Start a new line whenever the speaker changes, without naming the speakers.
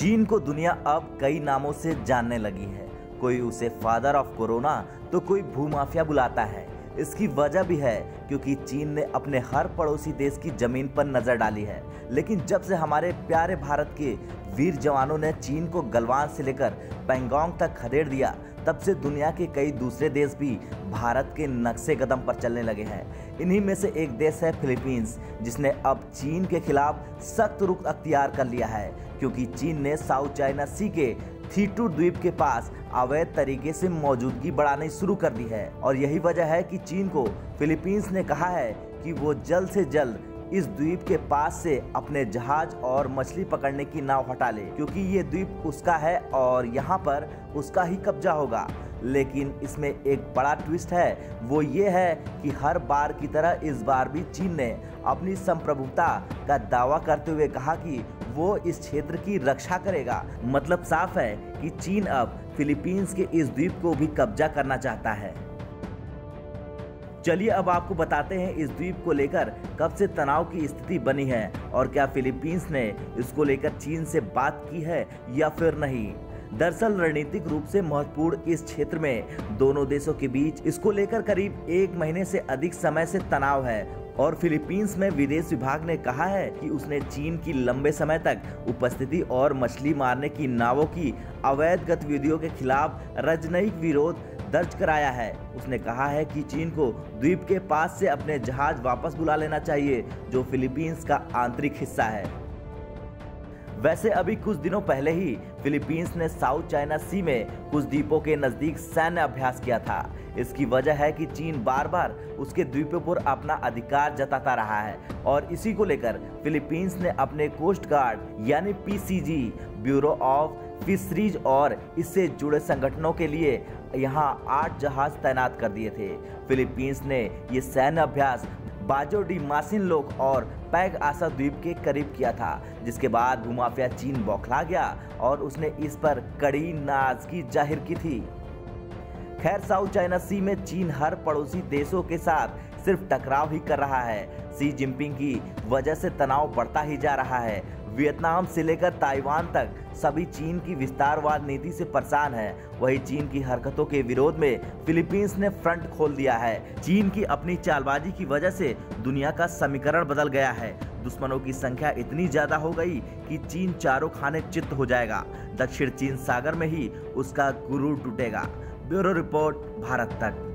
चीन को दुनिया अब कई नामों से जानने लगी है। कोई उसे फादर ऑफ़ कोरोना तो कोई भूमाफिया बुलाता है। इसकी वजह भी है क्योंकि चीन ने अपने हर पड़ोसी देश की ज़मीन पर नज़र डाली है। लेकिन जब से हमारे प्यारे भारत के वीर जवानों ने चीन को गलवान से लेकर पेंगोंग तक खदेड़ दिया, तब से दुनिया के कई दूसरे देश भी भारत के नक्शे कदम पर चलने लगे हैं। इन्हीं में से एक देश है फिलीपींस, जिसने अब चीन के खिलाफ सख्त रुख अख्तियार कर लिया है, क्योंकि चीन ने साउथ चाइना सी के थीटू द्वीप के पास अवैध तरीके से मौजूदगी बढ़ाने शुरू कर दी है। और यही वजह है कि चीन को फिलीपींस ने कहा है कि वो जल्द से जल्द इस द्वीप के पास से अपने जहाज़ और मछली पकड़ने की नाव हटा ले, क्योंकि ये द्वीप उसका है और यहाँ पर उसका ही कब्जा होगा। लेकिन इसमें एक बड़ा ट्विस्ट है। वो ये है कि हर बार की तरह इस बार भी चीन ने अपनी संप्रभुता का दावा करते हुए कहा कि वो इस क्षेत्र की रक्षा करेगा। मतलब साफ़ है कि चीन अब फिलीपींस के इस द्वीप को भी कब्जा करना चाहता है। चलिए अब आपको बताते हैं इस द्वीप को लेकर कब से तनाव की स्थिति बनी है और क्या फिलीपींस ने इसको लेकर चीन से बात की है या फिर नहीं। दरअसल रणनीतिक रूप से महत्वपूर्ण इस क्षेत्र में दोनों देशों के बीच इसको लेकर करीब एक महीने से अधिक समय से तनाव है। और फिलीपींस में विदेश विभाग ने कहा है कि उसने चीन की लंबे समय तक उपस्थिति और मछली मारने की नावों की अवैध गतिविधियों के खिलाफ राजनयिक विरोध दर्ज कराया है। उसने कहा है कि चीन को द्वीप के पास से अपने जहाज़ वापस बुला लेना चाहिए, जो फिलीपींस का आंतरिक हिस्सा है। वैसे अभी कुछ दिनों पहले ही फिलीपींस ने साउथ चाइना सी में कुछ द्वीपों के नज़दीक सैन्य अभ्यास किया था। इसकी वजह है कि चीन बार बार उसके द्वीपों पर अपना अधिकार जताता रहा है। और इसी को लेकर फिलीपींस ने अपने कोस्ट गार्ड, यानी पीसीजी, ब्यूरो ऑफ़ फिशरीज और इससे जुड़े संगठनों के लिए यहाँ आठ जहाज़ तैनात कर दिए थे। फिलीपींस ने ये सैन्य अभ्यास बाजो डी मासिन लोक और पैग आशा द्वीप के करीब किया था, जिसके बाद भूमाफिया चीन बौखला गया और उसने इस पर कड़ी नाराज़गी ज़ाहिर की थी। खैर, साउथ चाइना सी में चीन हर पड़ोसी देशों के साथ सिर्फ़ टकराव ही कर रहा है। सी जिनपिंग की वजह से तनाव बढ़ता ही जा रहा है। वियतनाम से लेकर ताइवान तक, सभी चीन की विस्तारवाद नीति से परेशान है। वही चीन की हरकतों के विरोध में फिलीपींस ने फ्रंट खोल दिया है। चीन की अपनी चालबाजी की वजह से दुनिया का समीकरण बदल गया है। दुश्मनों की संख्या इतनी ज़्यादा हो गई कि चीन चारों खाने चित्त हो जाएगा। दक्षिण चीन सागर में ही उसका गुरु टूटेगा। ब्यूरो रिपोर्ट, भारत तक।